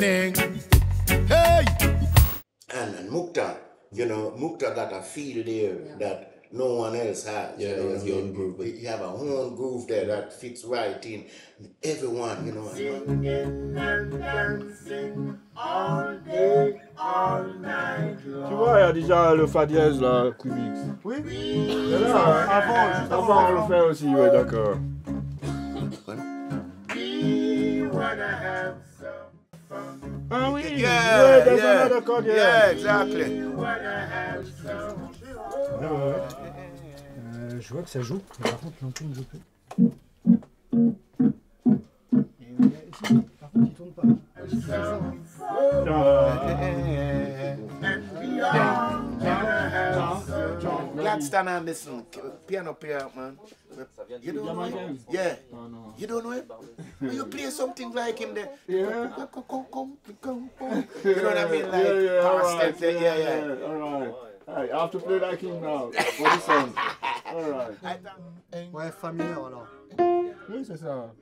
winning. Hey! And, and Mukta, you know, Mukta got a feel there that no one else has. Yeah, you know, he has his own groove, but- He have a own groove there that fits right in everyone, you know. Singing and dancing all day, all night. Tu vois, il y a déjà le fa dièse là, Quibix. Oui Et là, Avant, juste avant. avant on le fait aussi, ouais, d'accord. Ah oui, Yeah, ouais, there's yeah. another chord, Yeah, yeah. exactly. Euh, je vois que ça joue, mais par contre l'ampoule ne joue plus. Et, euh, par contre il tourne pas. Glad stand and listen. Piano player, man. You don't know him? Yeah. You don't know him? Will you play something like him there? Yeah. Come, come, come, come, come. You know what I mean? Like yeah, yeah, power alright, step there. Yeah, yeah. Alright. Hey, I have to play like him now. For this song. Alright. Ouais, fa mineur alors. Oui, c'est ça.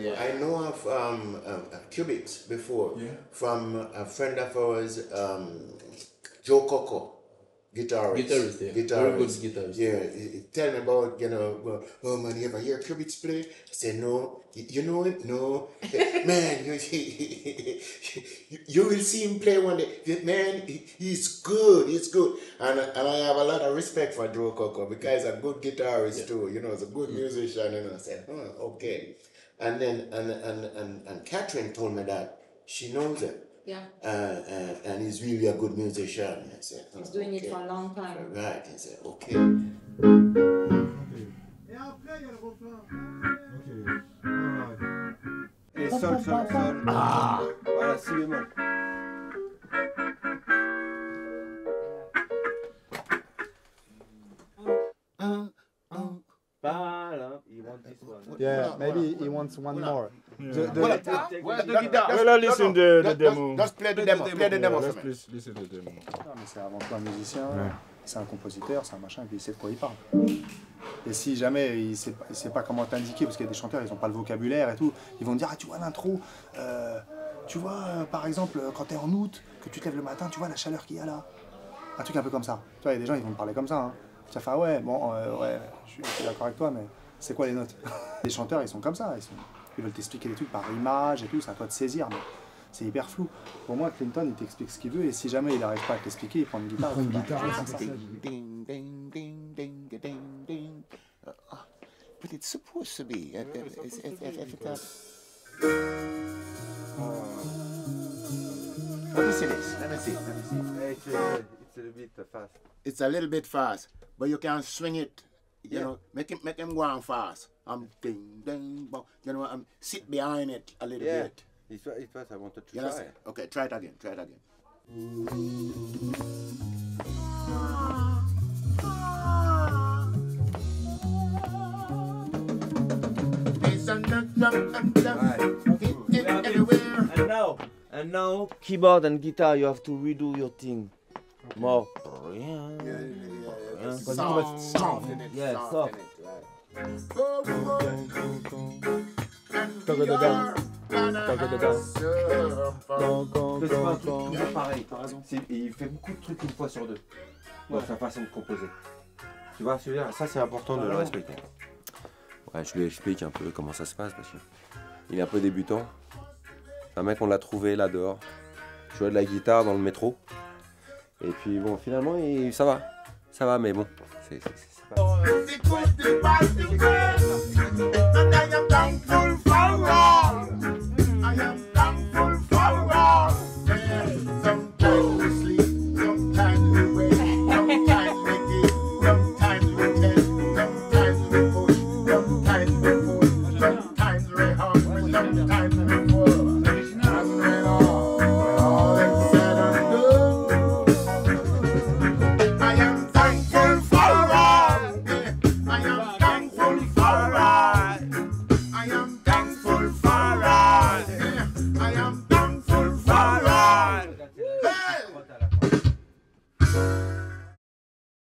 Yeah, yeah, yeah. I know of um, uh, Cubics before from a friend of ours, um, Joe Coco, guitarist. Guitarist, yeah. Very good guitarist. Yeah, he tell me about, you know, oh man, you ever hear Cubics play? I said, no. You, know him? No. man, you, you, you will see him play one day. Man, he's good, he's good. And, and I have a lot of respect for Joe Coco because he's a good guitarist too, you know, he's a good musician. And I said, huh, okay. And then, and, and, and, and Catherine told me that she knows him. Yeah, Uh, uh, and he's really a good musician. I said, he's "Huh, doing it for a long time. Right, I said, okay. Sol, sol, sol. Ah. Yeah, maybe he wants one more. The, the, Well, Take- well, take- the guitar. Well, let's listen the, the Just- demo. Just play the demo. Play the demo Let's for me. please listen to the demo. Non, mais c'est avant tout un musicien, c'est un compositeur, c'est un machin, et puis il sait de quoi il parle. Et si jamais il sait, pas- il sait pas comment t'indiquer, parce qu'il y a des chanteurs, ils ont pas le vocabulaire et tout, ils vont te dire, ah tu vois l'intro, euh, tu vois euh, par exemple quand t'es en août, que tu te lèves le matin, tu vois la chaleur qu'il y a là. Un truc un peu comme ça. Tu vois, il y a des gens, ils vont te parler comme ça. Hein. Tu vas faire, ah ouais, bon, euh, ouais, je suis, je suis d'accord avec toi, mais c'est quoi les notes? Les chanteurs, ils sont comme ça, ils, sont, ils veulent t'expliquer des trucs par image et tout, c'est à toi de saisir, mais c'est hyper flou. Pour moi, Clinton, il t'explique ce qu'il veut, et si jamais il n'arrive pas à t'expliquer, il prend une guitare. prend une Bah, guitare, c'est ça. Ding, ding, ding, ding, ding, ding. Uh, uh, but it's supposed to be. Uh, uh, it's- it's- it's, uh, Let me see this. Let me see. Let me see. It's, a, it's a bit fast. It's a little bit fast, but you can swing it. You Yeah. know, make him make him go on fast. Um, ding, ding, bong. You know, um, sit behind it a little Yeah. bit. It was, it was, I wanted to You try. understand? Okay, try it again. Try it again. And now, and now, keyboard and guitar, you have to redo your thing. More. Yeah, yeah, yeah. Soft, soft it. Yeah, soft soft. in it, right. Que c'est pas un truc toujours pareil. Il fait beaucoup de trucs une fois sur deux. Dans sa façon de composer. Tu vois, ce que je veux dire? Ça c'est important de le respecter. Ouais, je lui explique un peu comment ça se passe parce qu'il est un peu débutant. Un mec, on l'a trouvé là dehors. Il jouait de la guitare dans le métro. Et puis bon, finalement, il- ça va. Ça va, mais bon, c'est c'est- c'est for all.